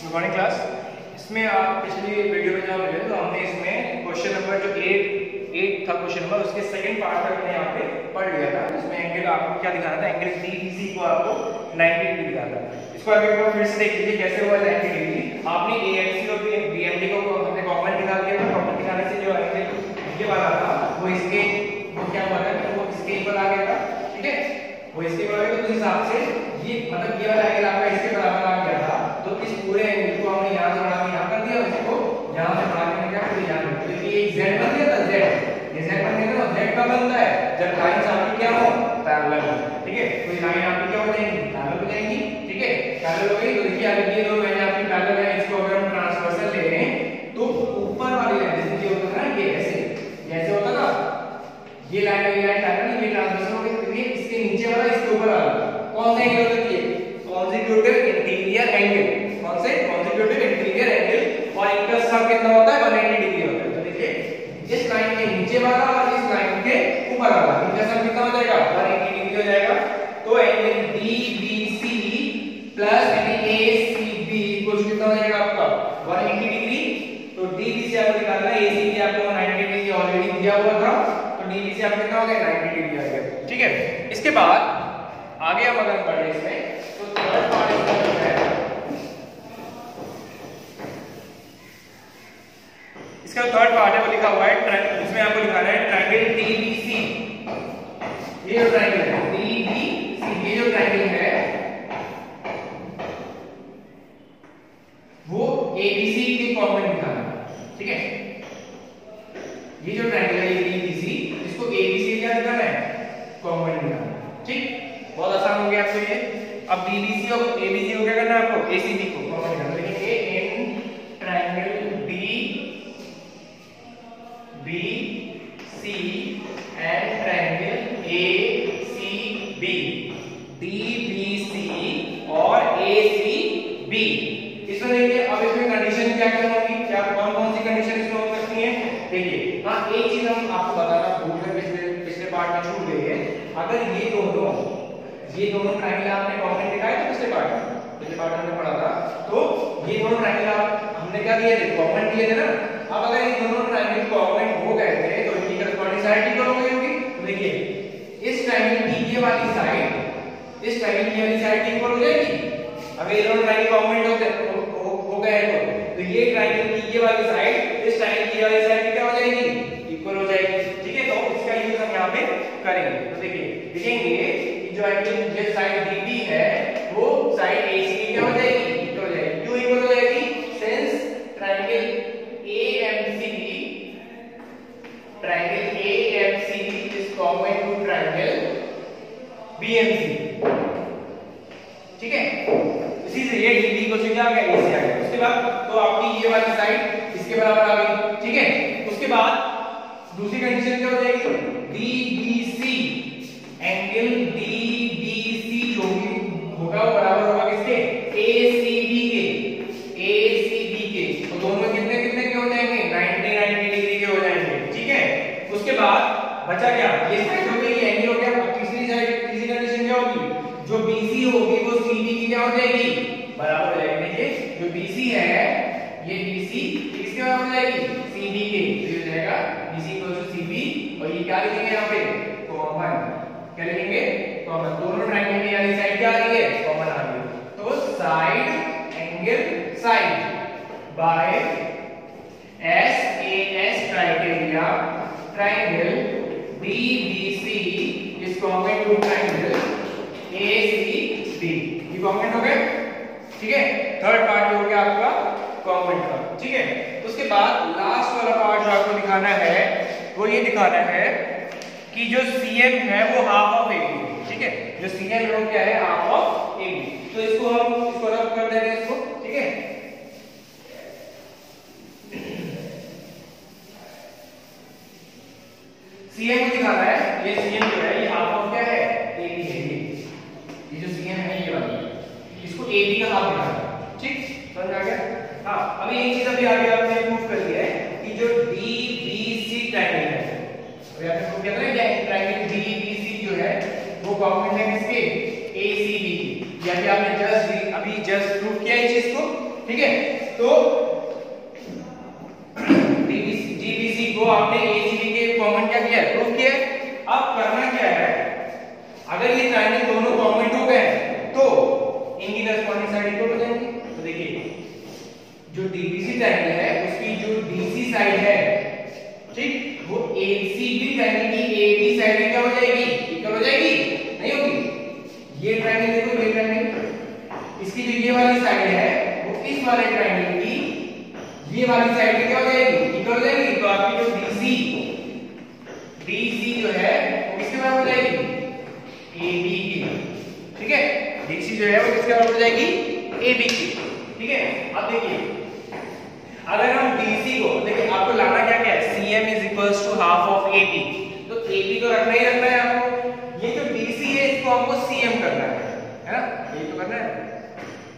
Good morning class इसमें आप पिछली वीडियो में जब मिले तो हमने इसमें क्वेश्चन नंबर जो एट एट था क्वेश्चन नंबर उसके सेकंड पार्ट तक हमने यहाँ पे पढ़ लिया था। जिसमें एंगल आपको क्या दिखाना था? एंगल डीबीसी को आपको 90 डिग्री दिखाना था। इसको अगर एक बार फिर से देख लीजिए कैसे हुआ 90 डिग्री आपने एएक्सी और बीएमडी को हमने कॉमन दिखा दिया था। कॉमन दिखाने से जो एंगल ये वाला था, वो इसके, वो क्या हुआ था? वो इसके इक्वल आ गया था। ठीक है? वो इसके बराबर तो हिसाब से ये मतलब ये वाला एंगल आपका इसके बराबर आ पूरे एंगल को हमने यहाँ से बढ़ा के यहाँ कर दिया इसको यहाँ से बढ़ा के क्या कर दिया? तो ये एक z बन गया था, z ये z बन गया था, z कब बनता है? जब लाइंस आपकी क्या हो? पैरेलल हो। ठीक है? तो ये लाइन आपकी क्या हो जाएगी? पैरेलल हो जाएगी। ठीक है? पैरेलल हो गई तो देखिए अगर ये दो लाइन आपकी पैरेलल है, इसको अगर हम ट्रांसवर्सल ले हैं तो ऊपर वाली लाइन जैसे ये होता है ना, ये ऐसे। ऐसे होता ना ये लाइन ये लाइन पैरेलल ये ट्रांसवर्सल हो गई तो इसके नीचे वाला, इसके ऊपर वाला। कौन सा एंगल होता है? ये। कॉन्जिक्यूटिव इंटीरियर एंगल कौन से कॉन्जिक्यूटिव इंटीरियर एंगल और इनका सम कितना होता है? 180 डिग्री होता है। तो देखिए, इस लाइन के नीचे वाला और इस लाइन के ऊपर वाला, इनका सम कितना हो जाएगा? 180 डिग्री हो जाएगा। तो angle DBC plus angle ACB equal कितना हो जाएगा आपका? 180 डिग्री तो DBC आपको निकालना है। ACB आपको 90 डिग्री ऑलरेडी दिया हुआ था। तो DBC आपको कितना हो गया? 90 डिग्री आ गया। ठीक है? इसके बाद आगे हम अगर बढ़े इसमें तो थर्ड पार्ट इसका है थर्ड पार्ट है, वो लिखा हुआ है इसमें आपको लिखाना है ट्रायंगल डीबीसी ये जो ट्रायंगल है डीबीसी ये जो ट्रायंगल है, वो एबीसी के कॉमन दिखाना ठीक है? ये जो ट्रायंगल है डीबीसी इसको एबीसी क्या दिखाना है कॉमन दिखाना ठीक? बहुत आसान हो गया आपको ये। अब डीबीसी और एबीसी को क्या करना है आपको एसीबी को। ए सी बी इसमें देखिए, अब इसमें कंडीशन क्या क्या होगी? क्या कौन कौन सी कंडीशन इसमें हो सकती है? देखिए हाँ एक चीज़ हम आपको बताना भूल गए, पिछले पिछले पार्ट में छूट गई है। अगर ये दोनों ये दोनों ट्रायंगल आपने कॉमन दिखाए थे पिछले पार्ट में, पिछले पार्ट में पढ़ा था। तो ये दोनों ट्रायंगल हमने क्या दिए थे? कॉमन दिए थे ना? अब अगर ये दोनों ट्रायंगल कॉमन हो गए थे तो इनकी करस्पॉन्डिंग साइड इक्वल हो गई होगी। तो देखिए, इस ट्रायंगल की ये वाली साइड इस ट्रायंगल की वाली साइड इक्वल हो जाएगी? अगर ये दोनों ट्रायंगल कॉमन हो गए हो, गए तो ये ट्रायंगल की ये वाली साइड इस ट्रायंगल की वाली साइड क्या हो जाएगी? इक्वल हो जाएगी। ठीक है तो इसका यूज़ हम यहाँ पे करेंगे। तो देखिए देखेंगे कि जो एंगल ये साइड DB है वो साइड AC की क्या हो जाएगी? इक्वल हो जाएगी। क्यों इक्वल हो जाएगी। Since triangle AMCB triangle AMCB is common to triangle BMC ठीक है? इसी से ये DB को क्या आ गया? AC आ गया। उसके बाद तो आपकी ये वाली साइड इसके बराबर आ गई। ठीक है? उसके बाद दूसरी कंडीशन क्या हो जाएगी? DBC एंगल DBC जो भी होगा वो बराबर होगा किसके? ACB के। ACB के। तो दोनों कितने कितने के हो जाएँगे? 90 90 डिग्री के हो जाएँगे। ठीक है? उसके बाद बचा क्या? ये साइड हो गई एंगल हो गया तीसरी साइड तीसरी कंडीशन क्या होगी? जो BC होगी क्या हो जाएगी? बराबर हो जाएगी। देखिए, जो BC है, ये BC किसके बराबर हो जाएगी? CB के तो ये हो जाएगा BC CB और ये क्या लिखेंगे यहाँ पे? कॉमन क्या लिखेंगे? कॉमन दोनों ट्रायंगल की वाली साइड क्या आ रही है? कॉमन आ रही है। तो side angle side by S criteria triangle DBC is common to triangle ACB ये हो गए ठीक है? थर्ड पार्ट हो गया आपका कॉमेंट का। ठीक है? उसके बाद लास्ट वाला पार्ट जो आपको दिखाना है, वो ये दिखाना है कि जो सीएम है वो हाफ़ ऑफ़ एडी ठीक है? जो सी एम क्या है? हाफ़ ऑफ़ AB तो इसको हम इसको रब कर दे रहे हैं इसको ठीक है CM को दिखाना है ये CM जो है ये हाफ़ ऑफ़ क्या है AB है ये ये जो CM है ये वाली इसको AB का हाफ़ दिखाना है ठीक समझ आ गया हाँ अभी एक चीज़ अभी आगे आपने प्रूफ कर दिया है कि जो DBC ट्रायंगल है अभी आपने प्रूफ किया था ना ट्रायंगल DBC जो है किसके ACB या फिर आपने जस्ट अभी जस्ट प्रूव किया इस चीज़ को, ठीक है? तो जीबीसी को आपने एजीबी के कॉमन क्या किया प्रूव किया अब करना क्या है? अगर ये ट्रायंगल दोनों कॉमन हो गए तो इनकी करस्पॉन्डिंग साइड इक्वल हो जाएँगी। तो देखिए, जो डीबीसी ट्रायंगल है, उसकी जो डीसी साइड है, ठीक? वो एसीबी ट्रायंगल की एबी साइड क्या हो जाएगी इक्वल हो जाएगी नहीं होगी ये ट्रायंगल देखो ये ट्रायंगल इसकी जो ये वाली साइड है वो इस वाले ट्रायंगल की ये वाली साइड क्या हो जाएगी? इक्वल हो जाएगी? तो आपकी जो डीसी डीसी जो है, वो किसके बराबर हो जाएगी? एबी की ठीक है? डीसी जो है, वो किसके बराबर हो जाएगी? एबी की ठीक है? अब देखिए। अगर हम BC को, देखिए, आपको लाना क्या क्या है? CM is equals to half of AB तो AB तो रखना ही रखना है आपको। ये जो BC है, इसको हमको CM करना है। है ना? ये तो करना है।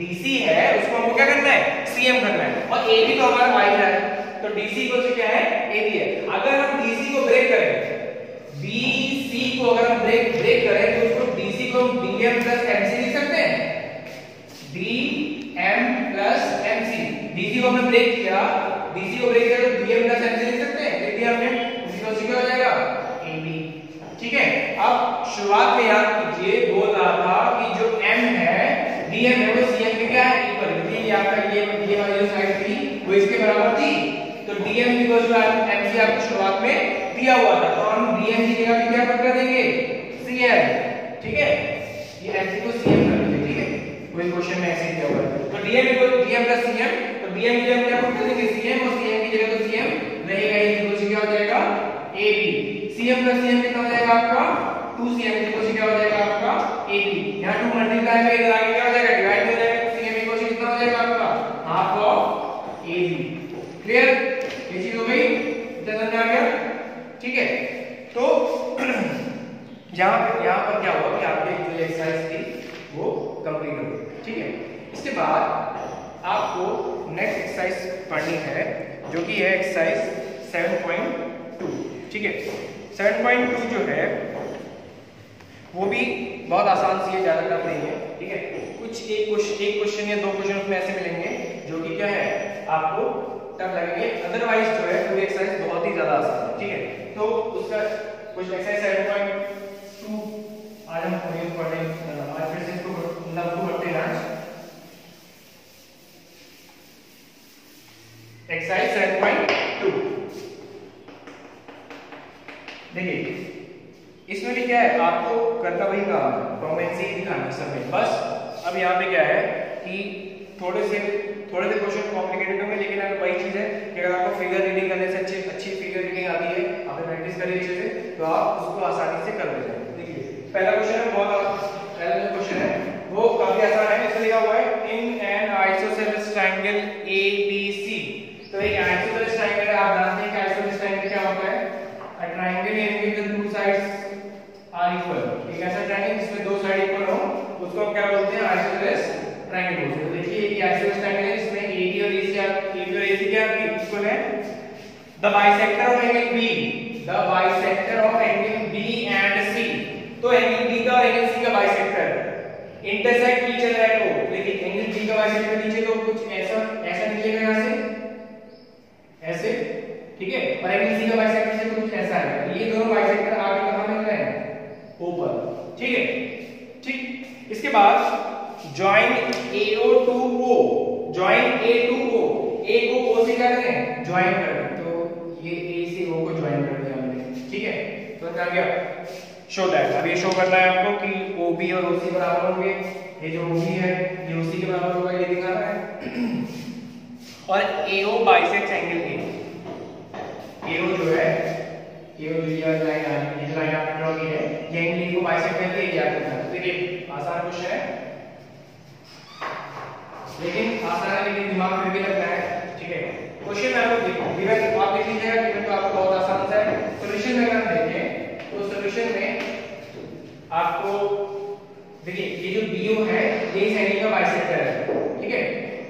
DC है, उसको हमको क्या करना है? CM करना है। और AB तो हमारा y है। तो DC को क्या है? AB है। अगर हम DC को ब्रेक करें BC को अगर हम ब्रेक ब्रेक करें तो उसको DC को BM MC लिख सकते हैं। BM MC डीसी को हमने ब्रेक किया। डीसी को ब्रेक किया तो बीएम प्लस एमसी लिख सकते हैं। लिख दिया हमने टू क्या हो जाएगा। एबी ठीक है? अब शुरुआत में याद कीजिए बोल रहा था कि जो एम है डीएम है वो सीएम के क्या है इक्वल क्योंकि ये आपका ये ये वाली जो साइड थी वो इसके बराबर थी तो डीएम इक्वल टू एमसी आपको शुरुआत में दिया हुआ था। तो हम डीएम की जगह पे क्या पकड़ देंगे? सीएम ठीक है? ये एमसी को सीएम कर देंगे, ठीक है? कोई क्वेश्चन में ऐसे दिया हुआ है। तो DM equal DM plus CM BM की हम क्या कर देंगे? सीएम और सीएम की जगह तो सीएम रहेगा ये इक्वल टू क्या हो जाएगा? एबी सीएम प्लस सीएम कितना हो जाएगा आपका? 2cm इक्वल टू क्या हो जाएगा आपका? एबी यहाँ 2 मल्टीप्लाई में इधर आके क्या हो जाएगा डिवाइड हो जाएगा तो सीएम इक्वल टू कितना हो जाएगा आपका हाफ़ ऑफ़ एबी क्लियर ये चीज़ हो गई इतना समझ आ गया ठीक है तो यहाँ पर यहाँ पर क्या हुआ कि आपकी जो एक्सरसाइज थी वो कंप्लीट हो गई, ठीक है? इसके बाद आपको नेक्स्ट एक्सरसाइज पढ़नी है, जो कि है एक्सरसाइज 7.2 ठीक है? 7.2 जो है, वो भी बहुत आसान सी है, ज़्यादा टफ नहीं है, ठीक है? कुछ एक क्वेश्चन एक क्वेश्चन या दो क्वेश्चन उसमें ऐसे मिलेंगे, जो कि क्या है, आपको टफ लगेंगे। अदरवाइज़ जो है, पूरी एक्सरसाइज बहुत ही ज़्यादा आसान है, ठीक है? तो उसका कुछ एक्सरसाइज सेवन पॉइंट से सेवन पॉइंट टू देखिए, इसमें भी क्या है, आपको करना वही बस, अब यहाँ पे क्या है कि थोड़े से थोड़े से क्वेश्चन कॉम्प्लिकेटेड होंगे, लेकिन अगर वही चीज़ है कि अगर आपको फिगर रीडिंग करने से अच्छी अच्छी फिगर रीडिंग आती है, आपने प्रैक्टिस करी अच्छे से तो आप उसको आसानी से कर लेते हैं। देखिए, पहला क्वेश्चन है बहुत पहला जो क्वेश्चन है वो काफ़ी आसान है इसमें लिखा हुआ है in an isosceles triangle A B C तो एक आइसोसेलेस ट्रायंगल है, आप जानते हैं कि आइसोसेलेस ट्रायंगल क्या होता है? A triangle in which the two sides are equal एक ऐसा ट्रायंगल जिसमें दो साइड इक्वल हो, उसको हम क्या बोलते हैं? आइसोसेलेस ट्रायंगल बोलते हैं। तो देखिए ये आइसोसेलेस ट्रायंगल है जिसमें AD और AC AB और AC क्या इक्वल है the bisector of angle B the bisector of angle B and C तो angle intersect each other at O लेकिन एंगल B का बाइसेक्टर नीचे तो कुछ ऐसा ऐसा निकलेगा यहाँ से। ऐसे, ठीक है? और एंगल सी का बाइसेक्टर से कुछ ऐसा है। ये दोनों बाइसेक्टर आगे कहाँ मिल रहे हैं? ऊपर। ठीक है? ठीक। इसके बाद join AO to O join A to O A को O से क्या करें? जॉइन कर। तो ये A से O को जॉइन कर दिया हमने। ठीक है? तो क्या गया? शो दैट अब ये शो करना है आपको कि OB और OC बराबर होंगे। ये जो OB है, ये OC के बराबर होगा, ये दिखाना है। और AO bisect angle A AO जो है AO जो ये लाइन है, ये लाइन आपने ड्रॉ की है, ये एंगल को बाइसेक्ट करके ये रखना। है देखिए, आसान क्वेश्चन है। लेकिन आसान है, लेकिन दिमाग फिर भी लगता है, ठीक है। क्वेश्चन आपको देखो गिवन आप लिख लीजिएगा गिवन तो आपको बहुत आसान सा है। सॉल्यूशन देखें तो सॉल्यूशन में आपको, देखिए, ये जो BO है ये इस एंगल का बाइसेक्टर है, ठीक है?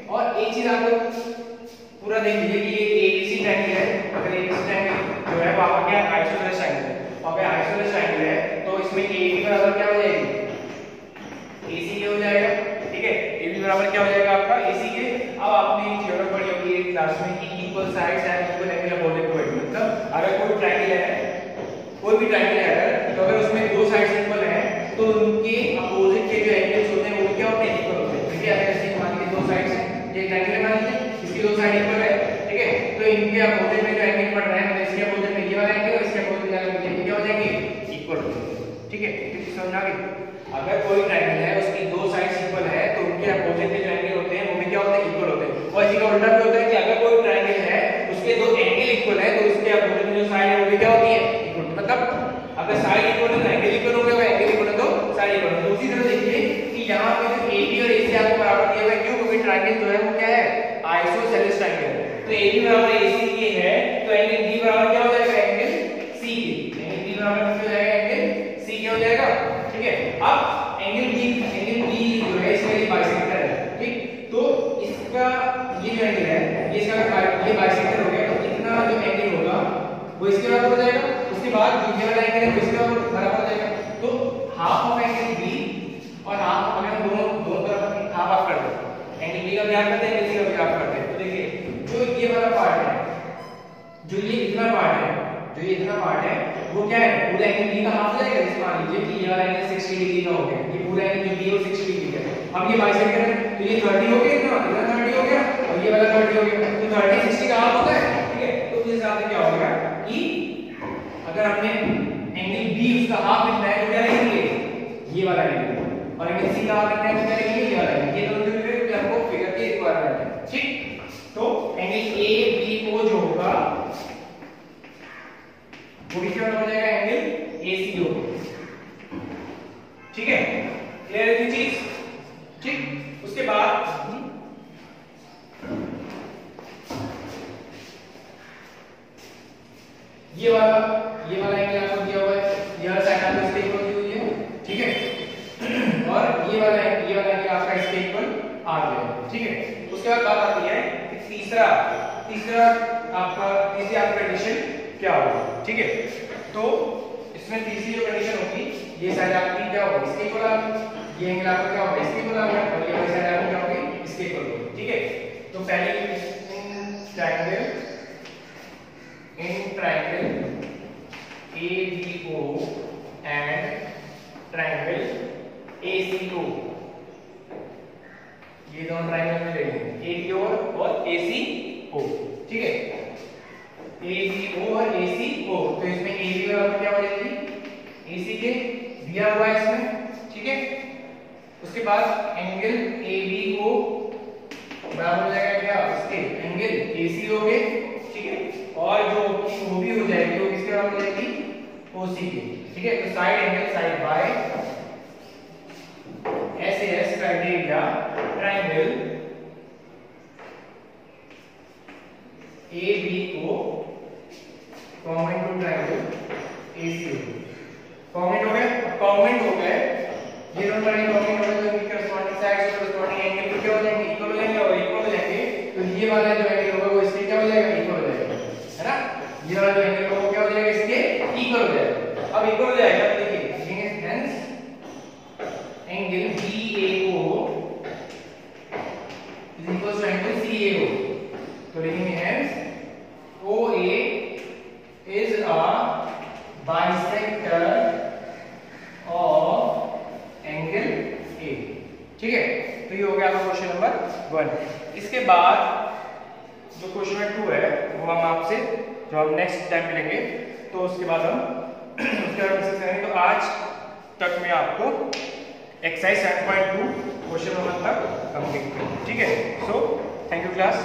और एक चीज़ आपको पूरा देख लीजिए कि ये एबीसी ट्रायंगल है, अगर एबीसी ट्रायंगल जो है वो आपका क्या आइसोलेस ट्रायंगल है। और अगर आइसोलेस ट्रायंगल है तो इसमें AB बराबर क्या हो जाएगी? AC के हो जाएगा, ठीक है? AB बराबर क्या हो जाएगा आपका? AC के अब आपने ये थ्योरम पढ़ी होगी क्लास में कि equal sides and equal angle of all मतलब अगर कोई ट्रायंगल है कोई भी ट्रायंगल है अगर तो अगर उसमें दो साइड्स इक्वल हैं तो उनके अपोजिट के जो एंगल्स होते हैं, वो क्या होते हैं? इक्वल होते हैं। ठीक है, अगर ऐसे मान लीजिए दो साइड्स हैं ये ट्रायंगल मान लीजिए, इसकी दो साइड इक्वल है, ठीक है? तो इनके अपोजिट में जो एंगल पड़ रहा है मतलब इसके अपोजिट में ये वाला एंगल और इसके अपोजिट वाला एंगल क्या हो जाएँगे? इक्वल हो जाएँगे। ठीक है समझ आ गई? अगर कोई ट्रायंगल है, उसकी दो साइड्स इक्वल है तो उनके अपोजिट में जो एंगल होते हैं, वो भी क्या होते हैं? इक्वल होते हैं। और इसी का उल्टा भी होता है कि अगर कोई ट्रायंगल है, उसके दो एंगल इक्वल है तो उसके अपोजिट में जो साइड है, वो भी क्या होती है? अगर साइड इक्वल तो एंगल इक्वल हो गया और एंगल इक्वल तो साइड इक्वल तो उसी तरह देखिए कि यहाँ पे जो AB और AC आपको बराबर दिया हुआ है क्यों क्योंकि ट्रायंगल जो है वो क्या है? आइसोसेलेस ट्रायंगल तो AB बराबर AC ये है तो एंगल B बराबर क्या हो जाएगा एंगल C के एंगल B बराबर क्या हो जाएगा एंगल C क्या हो जाएगा ठीक है अब एंगल बी एंगल बी जो है इसका ये बाइसेक्टर है ठीक तो इसका ये जो एंगल है ये इसका ये बाइसेक्टर हो गया तो इतना जो एंगल होगा वो इसके बराबर हो जाएगा उसके बाद जो ये वाला एंगल है वो इसके बराबर हो जाएगा तो हाफ़ ऑफ़ एंगल बी और हाफ़ अगर हम दोनों दोनों तरफ़ हाफ़ हाफ़ कर दें एंगल बी का भी हाफ़ करते हैं एंगल सी का भी हाफ़ करते हैं तो देखिए जो ये वाला पार्ट है जो ये इतना पार्ट है जो ये इतना पार्ट है, वो क्या है? पूरा एंगल बी का हाफ़ हो जाएगा जैसे मान लीजिए कि ये वाला एंगल 60 डिग्री का हो गया। ये पूरा एंगल बी वो 60 डिग्री का अब ये बाइसेक्टर है तो ये 30 हो गया, इतना इतना 30 हो गया और ये वाला 30 हो गया। तो 30 60 का हाफ़ होता है, ठीक है? तो उस हिसाब से क्या होगा कि अगर हमने एंगल बी उसका हाफ़ है तो क्या लिखेंगे ये वाला एंगल और एंगल सी का हाफ़ लिखना है तो क्या लिखेंगे ये वाला एंगल ये दोनों जो लिखे क्योंकि हमको फिगर की रिक्वायरमेंट है ठीक तो एंगल ए बी ओ जो होगा वो भी क्या हो जाएगा एंगल एसी हो ठीक है क्लियर है ये चीज़ ठीक उसके बाद ये वाला ये वाला एंगल आपको दिया हुआ है? ये वाला साइड आपको इसके इक्वल दी हुई है ठीक है? और ये वाला ये वाला एंगल आपका इसके इक्वल आ गया ठीक है? उसके बाद बात आती है कि तीसरा तीसरा आपका, तीसरी आपकी कंडीशन क्या होगा? ठीक है? तो इसमें तीसरी जो कंडीशन होगी, ये साइड आपकी क्या होगी? इसके इक्वल आ ये एंगल आपका क्या होगा? इसके इक्वल आ और ये वाली साइड आपकी क्या होगी? इसके इक्वल होगी। ठीक है? तो पहली in triangle in triangle ABO and triangle ACO ये दोनों ट्रायंगल में ले लेंगे। ABO और ACO ठीक है? ABO और ACO तो इसमें AB बराबर क्या हो जाएगी? AC के दिया हुआ है इसमें। ठीक है? उसके बाद एंगल AB को बराबर हो जाएगा क्या इसके एंगल AC हो गए ठीक है और जो वो भी हो जाएगी वो किसके बराबर हो जाएगी OC के ठीक है? तो side angle side by SAS criteria triangle ABO common to triangle ACO common हो गए कॉमन हो गए ये दोनों ट्रायंगल कॉमन हो गए तो इनके करस्पॉन्डिंग साइड्स और करस्पॉन्डिंग एंगल क्या हो जाएँगे इक्वल हो जाएँगे और इक्वल हो जाएँगे तो ये वाला जो एंगल होगा वो इसके क्या हो जाएगा इक्वल हो जाएगा है ना ये वाला जो एंगल होगा वो क्या हो जाएगा इसके इक्वल हो जाएगा अब इक्वल हो जाएगा तो देखिए लिखेंगे hence angle BAO is equal to angle CAO तो लिखेंगे hence OA is a bisector of angle A. ठीक है? तो ये हो गया आपका क्वेश्चन नंबर वन इसके बाद जो क्वेश्चन नंबर टू है, वो हम आपसे जो हम नेक्स्ट टाइम मिलेंगे तो उसके बाद हम उसके बाद करेंगे। तो आज तक मैं आपको एक्सरसाइज 7.2 क्वेश्चन नंबर तक कंप्लीट ठीक है? So thank you class